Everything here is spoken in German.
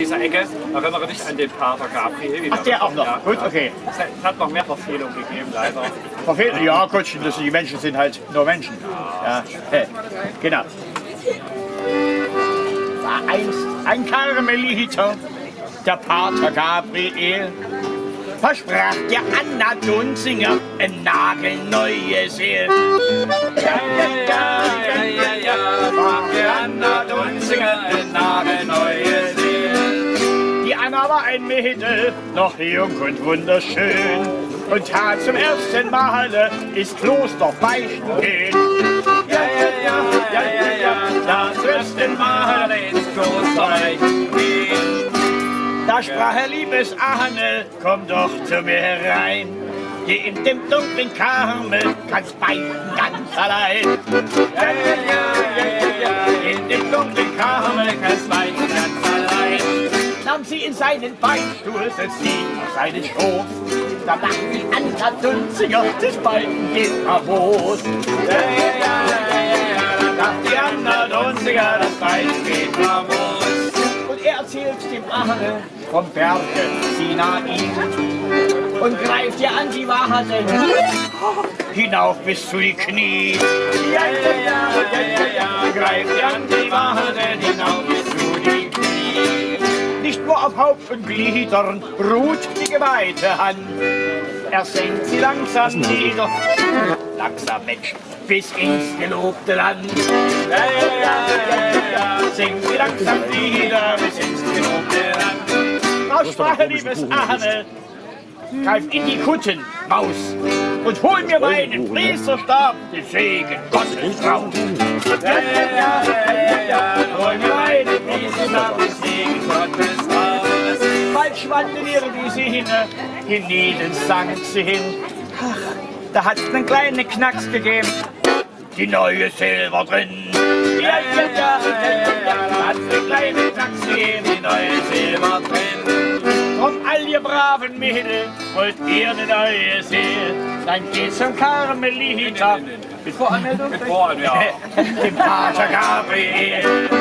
dieser Ecke erinnere dich an den Pater Gabriel. Ach, der auch noch. Ja, Gut, ja. okay. Es hat- es hat noch mehr Verfehlungen gegeben, leider. Verfehlt, ja, Gottchen, das, die Menschen sind halt nur Menschen. Ja, äh, genau. War einst ein Karmeliter, der Pater Gabriel, versprach der Anna Dunzinger ein nagelneues. Ja, ja, ja, ja, ja, ja, war ein Mädel, noch jung und wunderschön. Und tat zum ersten Male ins Kloster beichten gehen. Ja, ja, ja, ja, ja, ja, das erste Mal ins Kloster gehen. Da sprach er, liebes Ahne, komm doch zu mir herein. Geh in dem dunklen Karmel, kannst beichten ganz allein. Ja, ja, ja, Nahm sie in seinen Beichtstuhl, setzt sie auf seinen Schoß. Da macht die Anna Dunzinger, das Beiden geht famos. Ja, ja, ja, ja, ja, ja, dann dacht die Anna Dunziger, das Bein geht famos. Und er erzählt dem Ahne vom Berge Sinai und greift ihr an die Wahrheit hinauf bis zu die Knie. Ja, ja, ja, ja, ja, ja, greift ihr an die Wahrheit hinauf auf Haupt und Gliedern ruht die geweihte Hand. Er senkt sie langsam nieder, langsam Mensch, bis ins gelobte Land. Ja, ja, ja, ja, Senkt sie langsam nieder, bis ins gelobte Land. Frau Sprache, liebes Ahne, greif in die Kutten, Maus, und hol mir meinen Priesterstab, den Segen Gottes drauf. ja, ja, ja, ja, ja, hol mir meine Priesterstab, den Segen Gottes raus. Bald schwand in ihre Wiese hin, hienieden sank sie hin. Ach, da hat's einen kleinen Knacks gegeben, die neue Silber drin. Ja, ja, ja, da hat's einen kleinen Knacks gegeben, die neue Silber drin. Drum all ihr braven Mädel, wollt ihr eine neue sehen, dann geht's zum Karmeliter. Mit Voranmeldung? Mit Voranmeldung, ja. Dem Pater Gabriel.